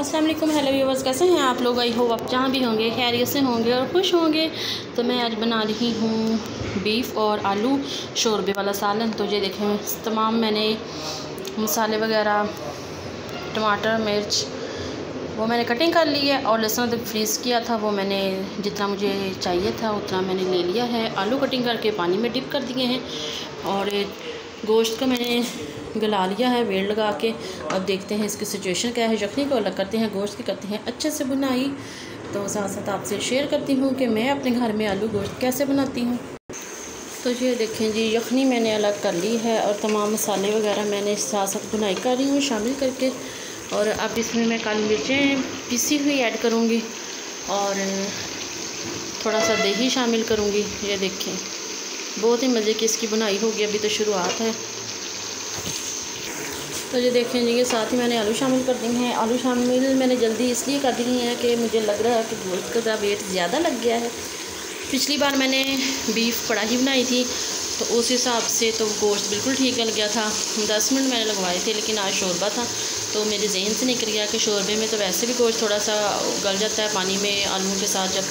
السلام علیکم hello viewers کیسے ہیں آپ لوگ؟ آئی ہو آپ جہاں بھی ہوں گے، خیریت سے ہوں گے اور خوش ہوں گے۔ تو میں آج بنا رہی ہوں بیف اور آلو شوربے والا سالن۔ تو یہ دیکھیں، تمام میں نے مسالے وغیرہ، ٹماٹر، مرچ، وہ میں نے کٹنگ کر لی ہے اور لہسن فریز کیا تھا، وہ میں نے جتنا مجھے چاہیے تھا، اتنا میں نے لے لیا ہے۔ آلو کٹنگ کر کے پانی میں ڈپ کر دیے ہیں اور گوشت کا میں نے گلا لیا ہے، ویڑ لگا کے۔ اب دیکھتے ہیں اس کی سچویشن کیا ہے۔ یخنی کو الگ کرتے ہیں، گوشت کی کرتے ہیں۔ اچھے سے بنائی۔ تو ساتھ ساتھ آپ سے شیئر کرتی ہوں کہ میں اپنے گھر میں آلو گوشت کیسے بناتی ہوں۔ تو جی، یہ دیکھیں جی یخنی میں نے الگ کر لی ہے اور تمام مسالے وغیرہ میں نے ساتھ ساتھ بنائی کر رہی ہوں شامل کر کے۔ اور اب اس میں میں کالی مرچیں پیسی ہوئی ایڈ کروں گی اور تھوڑا سا دہی شامل کروں گی۔ یہ دیکھیں۔ بہت ہی مزے کی اس کی بنائی ہوگی، ابھی تو شروعات ہے۔ تو یہ دیکھیں جی ساتھ ہی میں نے آلو شامل کر دی ہیں۔ آلو شامل میں نے جلدی اس لیے کر دی ہے کہ مجھے لگ رہا ہے کہ گوشت کا ویٹ زیادہ لگ گیا ہے۔ پچھلی بار میں نے بیف کڑاہی بنائی تھی، تو اس حساب سے تو گوشت بالکل ٹھیک گل گیا تھا۔ دس منٹ میں نے لگوائے تھے، لیکن آج شوربہ تھا۔ تو میرے ذہن سے نکل گیا کہ شوربے میں تو ویسے بھی گوشت تھوڑا سا گل جاتا ہے، پانی میں آلو کے ساتھ جب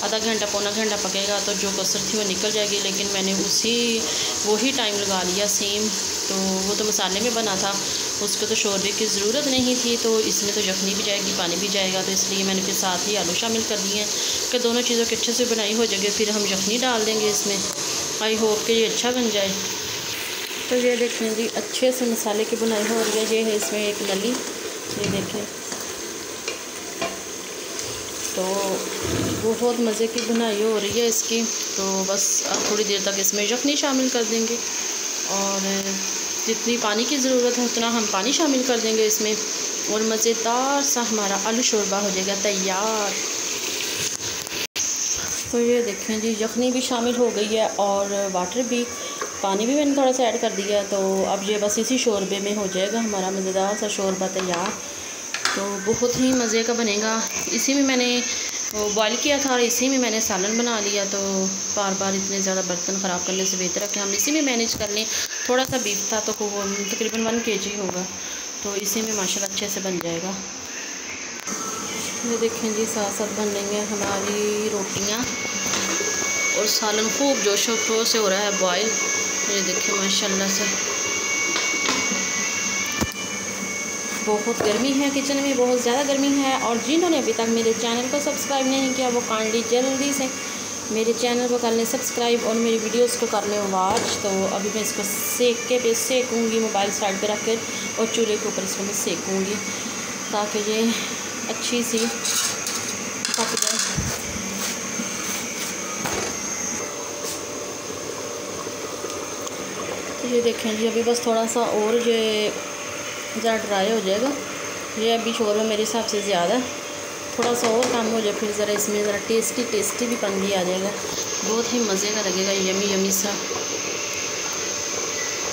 آدھا گھنٹہ پونا گھنٹہ پکے گا تو جو کثر تھی وہ نکل جائے گی، لیکن میں نے اسی وہی ٹائم لگا لیا سیم تو وہ تو مسالے میں بنا تھا۔ اس کو تو شوربے کی ضرورت نہیں تھی، تو اس میں تو یخنی بھی جائے گی، پانی بھی جائے گا۔ تو اس لیے میں نے پھر ساتھ ہی آلو شامل کر دیے ہیں۔ کہ دونوں چیزوں کے اچھے سے بنائی ہو جائے گی، پھر ہم یخنی ڈال دیں گے اس میں۔ آئی ہوپ کہ یہ اچھا بن جائے۔ تو یہ دیکھیں جی اچھے سے مسالے کی بنائی ہو رہی ہے۔ یہ ہے اس میں ایک نلی۔ یہ دیکھیں۔ تو بہت مزے کی بنائی ہو رہی ہے اس کی۔ تو بس آپ تھوڑی دیر تک اس میں یخنی شامل کر دیں گے۔ اور جتنی پانی کی ضرورت ہے اتنا ہم پانی شامل کر دیں گے اس میں۔ اور مزیدار سا ہمارا آلو شوربہ ہو جائے گا، تیار۔ تو یہ دیکھیں جی یخنی بھی شامل ہو گئی ہے اور واٹر بھی۔ پانی بھی میں نے تھوڑا سا ایڈ کر دیا، تو اب یہ بس اسی شوربے میں ہو جائے گا۔ ہمارا مزیدار سا شوربہ تیار۔ تو بہت ہی مزے کا بنے گا۔ اسی میں میں نے بوائل کیا تھا اور اسی میں میں نے سالن بنا لیا تو بار بار اتنے زیادہ برتن خراب کرنے سے بہتر ہے۔ کہ ہم اسی میں مینیج کر لیں۔ تھوڑا سا بیف تھا تو وہ تقریباً ون کے جی ہوگا۔ تو اسی میں ماشاء اللہ اچھے سے بن جائے گا۔ یہ دیکھیں جی ساتھ ساتھ بن لیں گے ہماری روٹیاں۔ اور سالن خوب جوش و خروش سے ہو رہا ہے بوائل یہ دیکھیں ماشاء اللہ سے۔ بہت گرمی ہے، کچن میں بہت زیادہ گرمی ہے اور جنہوں نے ابھی تک میرے چینل کو سبسکرائب نہیں کیا، وہ کانڈلی جلدی سے میرے چینل کو کر لیں، سبسکرائب اور میری ویڈیوز کو کر لیں واچ۔ تو ابھی میں اس کو سیک کے پہ سیکوں گی، موبائل سائڈ پہ رکھ کر اور چولہے کے اوپر اس کو میں سیکوں گی تاکہ یہ اچھی سی پک جائے۔ یہ دیکھیں جی ابھی بس تھوڑا سا اور یہ ذرا ڈرائی ہو جائے گا یہ ابھی شوربہ میرے حساب سے زیادہ تھوڑا سا اور کم ہو جائے پھر ذرا اس میں ذرا ٹیسٹی ٹیسٹی بھی پن بھی آ جائے گا بہت ہی مزے کا لگے گا یمی یمی سا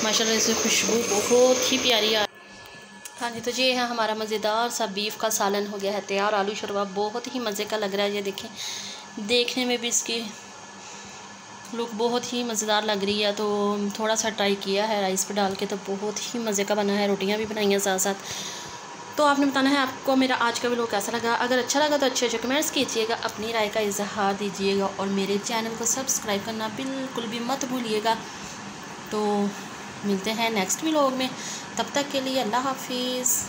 ماشاء اللہ اس میں خوشبو بہت ہی پیاری آ ہاں جی تو یہ ہے ہمارا مزیدار سا بیف کا سالن ہو گیا ہے تیار آلو شوربہ بہت ہی مزے کا لگ رہا ہے یہ دیکھیں دیکھنے میں بھی اس کی لک بہت ہی مزیدار لگ رہی ہے تو تھوڑا سا ٹرائی کیا ہے رائس پہ ڈال کے تو بہت ہی مزے کا بنا ہے، روٹیاں بھی بنائی ہیں ساتھ ساتھ۔ تو آپ نے بتانا ہے، آپ کو میرا آج کا بھی لوگ کیسا لگا؟ اگر اچھا لگا تو اچھے اچھے کمنٹس کیجیے گا، اپنی رائے کا اظہار دیجیے گا اور میرے چینل کو سبسکرائب کرنا بالکل بھی مت بھولیے گا۔ تو ملتے ہیں نیکسٹ بھی لوگ میں۔ تب تک کے لیے اللہ حافظ۔